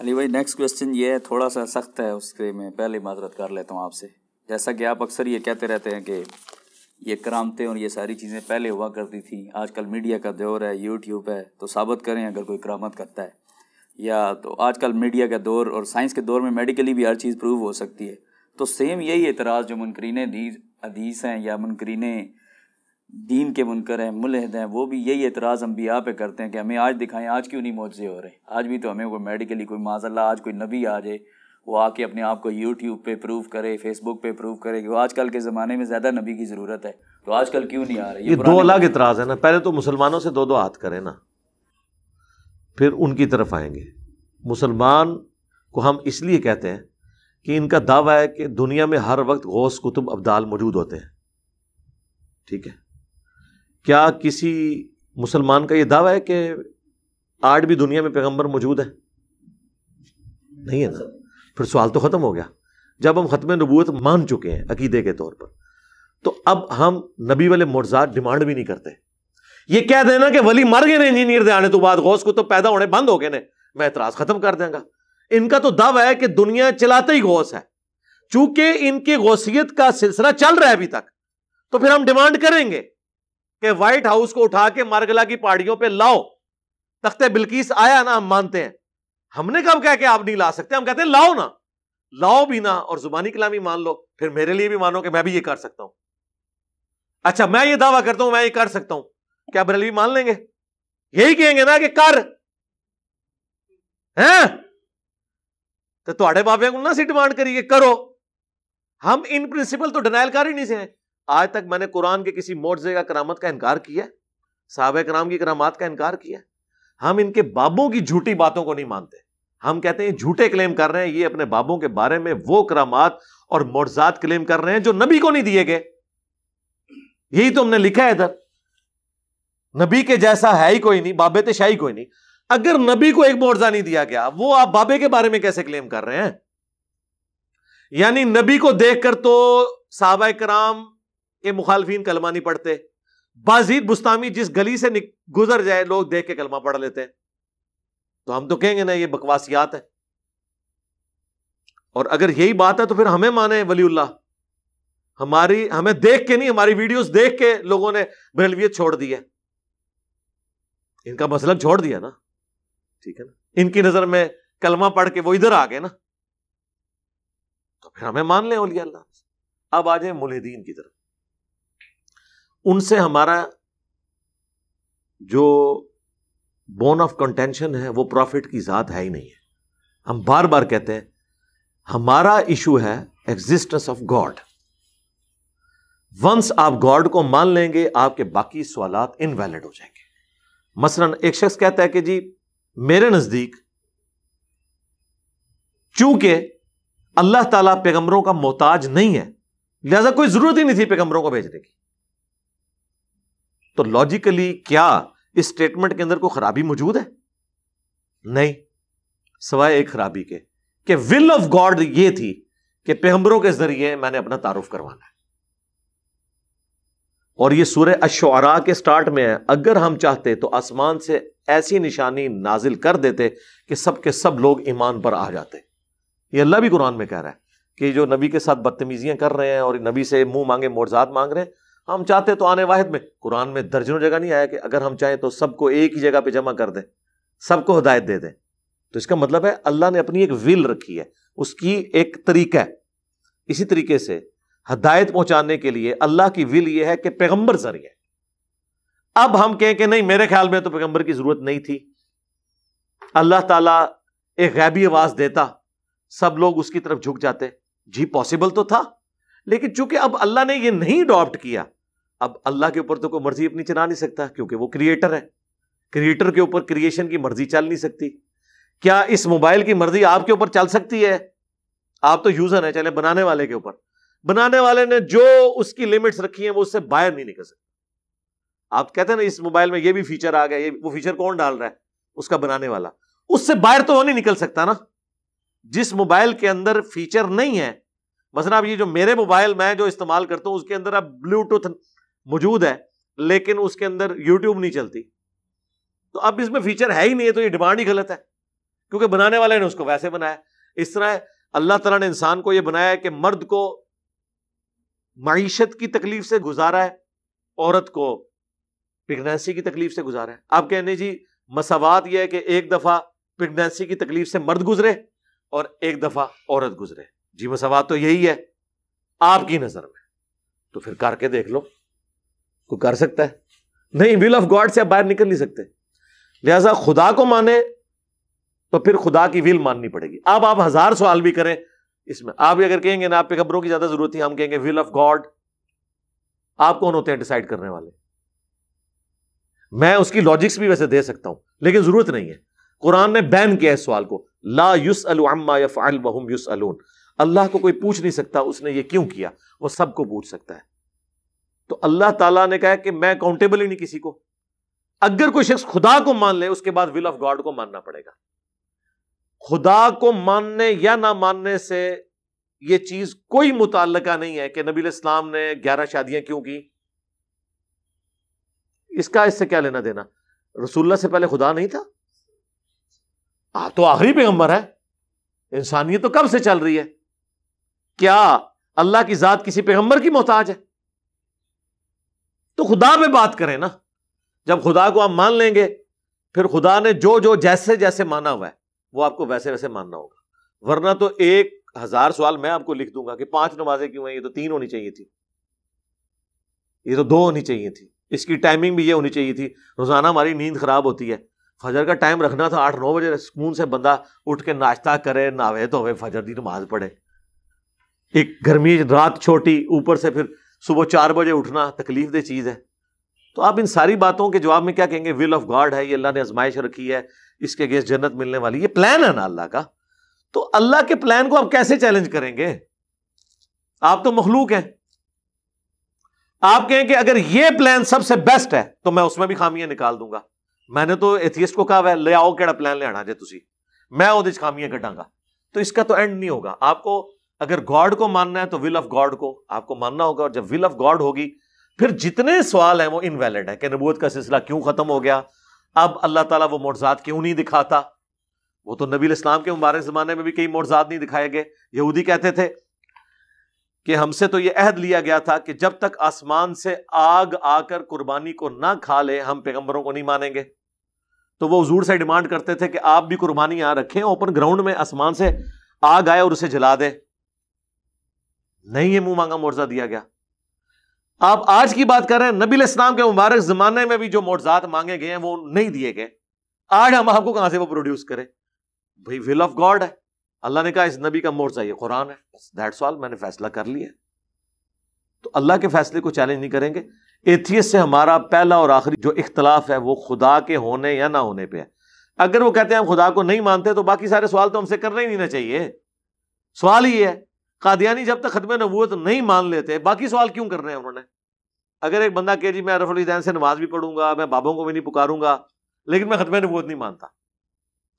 अली भाई next question ये है, थोड़ा सा सख्त है उसके, मैं पहले माजरत कर लेता हूँ आपसे। जैसा कि आप अक्सर ये कहते रहते हैं कि ये करामतें और ये सारी चीज़ें पहले हुआ करती थी, आजकल मीडिया का दौर है यूट्यूब है तो साबित करें अगर कोई करामत करता है। या तो आजकल मीडिया का दौर और साइंस के दौर में मेडिकली भी हर चीज़ प्रूव हो सकती है। तो सेम यही एतराज़ जो मुनकरीन हदीस हैं या मुनकरीन दीन के मुनकर हैं मुलहद हैं वो भी यही एतराज़ हम भी पे करते हैं कि हमें आज दिखाएँ आज क्यों नहीं मुआवजे हो रहे? आज भी तो हमें कोई मेडिकली कोई माजल्ला आज कोई नबी आ जाए वो आके अपने आप को यूट्यूब पे प्रूव करे फेसबुक पे प्रूव करे कि वो आजकल के ज़माने में ज़्यादा नबी की ज़रूरत है तो आजकल क्यों नहीं आ रहे? ये, ये दो अलग इतराज़ है ना पहले तो मुसलमानों से दो दो हाथ करें ना फिर उनकी तरफ़ आएँगे। मुसलमान को हम इसलिए कहते हैं कि इनका दावा है कि दुनिया में हर वक्त गौस कुतुब अब्दाल मौजूद होते हैं। ठीक है? क्या किसी मुसलमान का यह दावा है कि आज भी दुनिया में पैगंबर मौजूद है? नहीं है ना। फिर सवाल तो ख़त्म हो गया। जब हम ख़त्म नबूत मान चुके हैं अकीदे के तौर पर तो अब हम नबी वाले मुर्जात डिमांड भी नहीं करते। ये कह देना कि वली मर गए ने इंजीनियर दे आने तो बाद गौस को तो पैदा होने बंद हो गए ने। मैं एतराज़ खत्म कर देंगे। इनका तो दावा है कि दुनिया चलाते ही गौस है। चूँकि इनकी गौसियत का सिलसिला चल रहा है अभी तक तो फिर हम डिमांड करेंगे। कि व्हाइट हाउस को उठा के मारगला की पहाड़ियों पे लाओ। तख्ते बिल्किस आया ना, हम मानते हैं। हमने कब कह के आप नहीं ला सकते, हम कहते हैं, लाओ ना, लाओ भी ना और जुबानी कलामी मान लो, फिर मेरे लिए भी मानो कि मैं भी ये कर सकता हूँ। अच्छा मैं ये दावा करता हूँ, मैं ये कर सकता हूँ। क्या बरेलवी मान लेंगे? यही कहेंगे ना कि कर। हैं? तो थोड़े बाबे को ना सी डिमांड करिए करो। हम इन प्रिंसिपल तो डिनाइल कर ही नहीं से आज तक मैंने कुरान के किसी मोर्जे का करामत का इनकार किया साहब कराम की करामात का इनकार किया हम इनके बाबों की झूठी बातों को नहीं मानते। हम कहते हैं, झूठे क्लेम कर रहे हैं, ये अपने बाबों के बारे में वो करामात और मोर्जात क्लेम कर रहे हैं जो नबी को नहीं दिए गए। यही तो हमने लिखा है इधर। नबी के जैसा है ही कोई नहीं, बाबे ते शाही कोई नहीं। अगर नबी को एक मोर्जा नहीं दिया गया, वो आप बाबे के बारे में कैसे क्लेम कर रहे हैं? यानी नबी को देखकर तो साहबा कराम के मुखालफी कलमा नहीं पढ़ते। बाजीद बुस्तामी जिस गली से गुजर जाए, लोग देख के कलमा पढ़ लेते हैं। तो हम तो कहेंगे ना ये बकवासियात है। और अगर यही बात है तो फिर हमें माने वलीउल्लाह। हमारी, हमें देख के नहीं, हमारी वीडियोस देख के लोगों ने बरेलवियत छोड़ दी है। इनका मसलब छोड़ दिया ना? ठीक है ना? इनकी नज़र में कलमा पढ़ के वो इधर आ गए ना? तो फिर हमें मान लें ओलिया अल्लाह। अब आ जाए मुलदीन की तरफ़। उनसे हमारा जो बोन ऑफ़ कंटेंशन है, वो प्रॉफिट की ज़ात है ही नहीं है। हम बार बार कहते हैं, हमारा इशू है एग्जिस्टेंस ऑफ़ गॉड वंस आप गॉड को मान लेंगे, आपके बाकी सवाल इनवैलिड हो जाएँगे। मसलन, एक शख्स कहता है कि जी, मेरे नज़दीक, चूँकि अल्लाह ताला पैगंबरों का मोहताज नहीं है, लिहाजा कोई ज़रूरत ही नहीं थी पैगंबरों को भेजने की। तो लॉजिकली क्या इस स्टेटमेंट के अंदर कोई खराबी मौजूद है? नहीं सवाए एक खराबी के, कि विल ऑफ़ गॉड ये थी कि पैगंबरों के ज़रिए मैंने अपना तारुफ करवाना है। और ये सूर्य अशरा के स्टार्ट में है। अगर हम चाहते तो आसमान से ऐसी निशानी नाजिल कर देते कि सब के सब लोग ईमान पर आ जाते। ये अल्लाह भी कुरान में कह रहा है कि जो नबी के साथ बदतमीजियाँ कर रहे हैं और नबी से मुँह मांगे, मोरजात मांग रहे हैं हम चाहते तो आने वाहिद में। कुरान में दर्जनों जगह नहीं आया कि अगर हम चाहें तो सबको एक ही जगह पे जमा कर दें, सबको हिदायत दे दें। तो इसका मतलब है अल्लाह ने अपनी एक विल रखी है, उसकी एक तरीका है। इसी तरीके से हदायत पहुँचाने के लिए अल्लाह की विल यह है कि पैगंबर ज़रिए। अब हम कहें कि नहीं, मेरे ख्याल में तो पैगंबर की ज़रूरत नहीं थी। अल्लाह ताला एक गैबी आवाज़ देता, सब लोग उसकी तरफ़ झुक जाते। जी पॉसिबल तो था, लेकिन चूँकि अब अल्लाह ने यह नहीं अडॉप्ट किया अब अल्लाह के ऊपर तो कोई मर्ज़ी अपनी चला नहीं सकता, क्योंकि वो क्रिएटर है। क्रिएटर के ऊपर क्रिएशन की मर्ज़ी चल नहीं सकती। क्या इस मोबाइल की मर्ज़ी आपके ऊपर चल सकती है? आप तो यूज़र है, चले बनाने वाले के ऊपर। बनाने वाले ने जो उसकी लिमिट्स रखी है, वो उससे बाहर नहीं निकल सकता। आप कहते हैं ना, इस मोबाइल में ये भी फीचर आ गया, ये, वो फीचर कौन डाल रहा है? उसका बनाने वाला। उससे बाहर तो वो नहीं निकल सकता ना। जिस मोबाइल के अंदर फीचर नहीं है मसला अब ये जो मेरे मोबाइल मैं जो इस्तेमाल करता हूँ, उसके अंदर आप ब्लूटूथ मौजूद है, लेकिन उसके अंदर यूट्यूब नहीं चलती। तो अब इसमें फीचर है ही नहीं है तो ये डिमांड ही गलत है। क्योंकि बनाने वाले ने उसको वैसे बनाया। इस तरह अल्लाह तला ने इंसान को यह बनाया है कि मर्द को मीशत की तकलीफ़ से गुजारा है, औरत को प्रेगनेंसी की तकलीफ़ से गुजारा है। आप कहने जी, मसावत यह है कि एक दफ़ा प्रेगनेंसी की तकलीफ़ से मर्द गुजरे और एक दफ़ा औरत गुजरे। जी, मसावत तो यही है, आपकी नज़र में। तो फिर करके देख लो। कोई कर सकता है। नहीं विल ऑफ़ गॉड से आप बाहर निकल नहीं सकते। लिहाजा खुदा को माने तो फिर खुदा की विल माननी पड़ेगी। अब आप हज़ार सवाल भी करें इसमें। आप अगर कहेंगे, ना आप पे खबरों की ज़्यादा ज़रूरत थी, हम कहेंगे विल ऑफ़ गॉड आप कौन होते हैं डिसाइड करने वाले? मैं उसकी लॉजिक्स भी वैसे दे सकता हूँ, लेकिन ज़रूरत नहीं है। कुरान ने बैन किया इस सवाल को। ला युस अल्मा वहुम युस अलून अल्लाह को कोई पूछ नहीं सकता, उसने ये क्यों किया? वो सबको पूछ सकता है। तो अल्लाह ताला ने कहा कि मैं अकाउंटेबल ही नहीं किसी को। अगर कोई शख्स खुदा को मान ले उसके बाद विल ऑफ़ गॉड को मानना पड़ेगा। खुदा को मानने या ना मानने से यह चीज़ कोई मुतालका नहीं है कि नबी इस्लाम ने ग्यारह शादियाँ क्यों की। इसका इससे क्या लेना देना? रसुल्ला से पहले खुदा नहीं था? आ, तो आखिरी पैगंबर है। इंसानियत तो कब से चल रही है? क्या अल्लाह की जात किसी पैगंबर की मोहताज है? तो खुदा पे बात करें ना। जब खुदा को आप मान लेंगे, फिर खुदा ने जो जो जैसे जैसे माना हुआ है, वो आपको वैसे वैसे मानना होगा। वरना तो एक हज़ार सवाल मैं आपको लिख दूँगा कि पाँच नमाजें क्यों हैं? ये तो तीन होनी चाहिए थी। ये तो दो होनी चाहिए थी। इसकी टाइमिंग भी ये होनी चाहिए थी। रोज़ाना हमारी नींद खराब होती है। फजर का टाइम रखना था आठ, नौ बजे सुकून से बंदा उठ के नाश्ता करे नावे तो फजर की नमाज़ पढ़े। एक गर्मी रात छोटी, ऊपर से फिर सुबह चार बजे उठना तकलीफ़ दे चीज़ है। तो आप इन सारी बातों के जवाब में क्या कहेंगे? विल ऑफ़ गॉड है, ये अल्लाह ने आजमाइश रखी है, इसके अगेंस्ट जन्नत मिलने वाली, ये प्लान है ना अल्लाह का। तो अल्लाह के प्लान को आप कैसे चैलेंज करेंगे? आप तो मखलूक हैं। आप कहें कि अगर ये प्लान सबसे बेस्ट है तो मैं उसमें भी खामियाँ निकाल दूँगा। मैंने तो एथियस्ट को कहा ले आओ, केड़ा प्लान ले आना जे तुसी? मैं वो खामियाँ कटांगा तो इसका तो एंड नहीं होगा। आपको अगर गॉड को मानना है तो विल ऑफ़ गॉड को आपको मानना होगा, और जब विल ऑफ़ गॉड होगी, फिर जितने सवाल हैं वो इनवैलिड है कि नबूत का सिलसिला क्यों खत्म हो गया? अब अल्लाह ताला वो मोर्जात क्यों नहीं दिखाता? वो तो नबी इस्लाम के मुबारक ज़माने में भी कई मोर्जात नहीं दिखाए गए। यहूदी कहते थे कि हमसे तो ये अहद लिया गया था कि जब तक आसमान से आग आकर कुर्बानी को ना खा ले, हम पैगंबरों को नहीं मानेंगे। तो वो हजूर से डिमांड करते थे कि आप भी कुर्बानी यहाँ रखें, ओपन ग्राउंड में आसमान से आग आए और उसे जला दे। नहीं ये मुँह मांगा मुआवजा दिया गया। आप आज की बात कर रहे हैं, नबी इस्लाम के मुबारक जमाने में भी जो मोर्जात मांगे गए हैं, वो नहीं दिए गए। आज हम आपको कहाँ से वो प्रोड्यूस करें? भाई विल ऑफ़ गॉड है। अल्लाह ने कहा, इस नबी का मोर्चा ये कुरान है। दैट्स ऑल मैंने फैसला कर लिया। तो अल्लाह के फैसले को चैलेंज नहीं करेंगे। एथियस से हमारा पहला और आखिरी जो इख्तलाफ है, वो खुदा के होने या ना होने पे है। अगर वो कहते हैं हम खुदा को नहीं मानते तो बाकी सारे सवाल तो हमसे करना ही नहीं ना चाहिए। सवाल ही है कादियानी जब तक खत्म नबूत नहीं मान लेते, बाकी सवाल क्यों कर रहे हैं उन्होंने? अगर एक बंदा कह, जी, मैं अरफुलदैन से नमाज़ भी पढ़ूँगा, मैं बाबों को भी नहीं पुकारूँगा, लेकिन मैं खत्म नबूत नहीं मानता।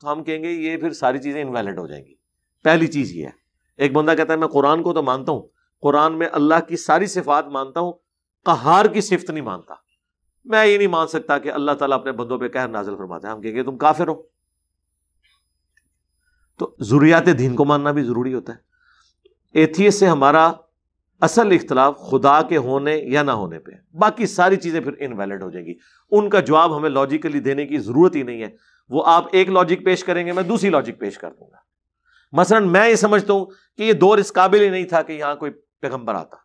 तो हम कहेंगे, ये फिर सारी चीज़ें इनवैलिड हो जाएँगी। पहली चीज़ ये है। एक बंदा कहता है, मैं कुरान को तो मानता हूँ, कुरान में अल्लाह की सारी सिफात मानता हूँ, कहार की सिफत नहीं मानता। मैं ये नहीं मान सकता कि अल्लाह ताला अपने बंदों पे कहर नाजल फरमाता है। हम कहेंगे, तुम काफिर हो। तो जरूरियात दीन को मानना भी ज़रूरी होता है। एथियस से हमारा असल इख्तलाफ खुदा के होने या ना होने पे बाकी सारी चीज़ें फिर इनवैलिड हो जाएँगी। उनका जवाब हमें लॉजिकली देने की ज़रूरत ही नहीं है। वो आप एक लॉजिक पेश करेंगे, मैं दूसरी लॉजिक पेश कर दूँगा। मसलन मैं ये समझता हूँ कि ये दौर इस काबिल ही नहीं था कि यहाँ कोई पैगंबर आता।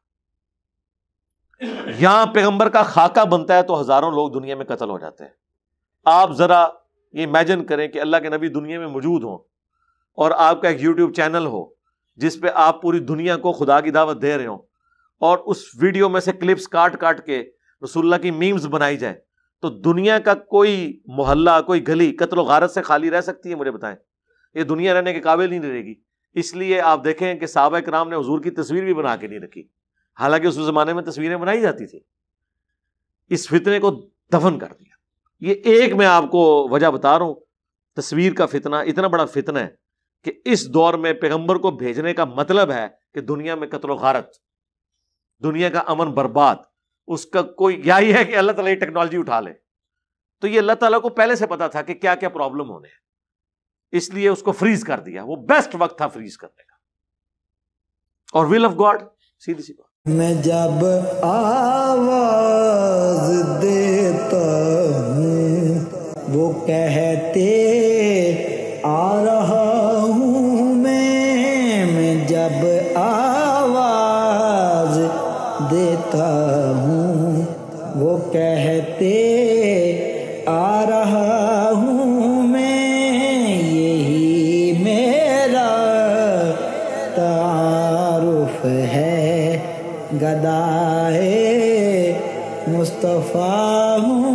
यहाँ पैगंबर का खाका बनता है तो हज़ारों लोग दुनिया में कत्ल हो जाते हैं। आप ज़रा ये इमेजिन करें कि अल्लाह के नबी दुनिया में मौजूद हों और आपका एक यूट्यूब चैनल हो। जिस पे आप पूरी दुनिया को खुदा की दावत दे रहे हो और उस वीडियो में से क्लिप्स काट काट के रसुल्ला की मीम्स बनाई जाए तो दुनिया का कोई मोहल्ला, कोई गली कत्ल गारत से खाली रह सकती है, मुझे बताएँ। ये दुनिया रहने के काबिल नहीं रहेगी। इसलिए आप देखें कि साहब कराम ने हजूर की तस्वीर भी बना के नहीं रखी। हालाँकि उस ज़माने में तस्वीरें बनाई जाती थी। इस फितने को दफन कर दिया। ये एक मैं आपको वजह बता रहा हूँ, तस्वीर का फितना, इतना बड़ा फितना है कि इस दौर में पैगंबर को भेजने का मतलब है कि दुनिया में कत्ल गारत, दुनिया का अमन बर्बाद, उसका कोई यही है कि अल्लाह ताला टेक्नोलॉजी उठा ले। तो ये अल्लाह ताला को पहले से पता था कि क्या क्या प्रॉब्लम होने हैं। इसलिए उसको फ्रीज कर दिया। वो बेस्ट वक्त था फ्रीज करने का। और विल ऑफ़ गॉड सीधी सी बात। मैं जब आवाज़ देता हूँ, वो कहते आ रहा देता हूँ। वो कहते आ रहा हूँ मैं, यही मेरा तारुफ है। गदाए मुस्तफ़ा हूँ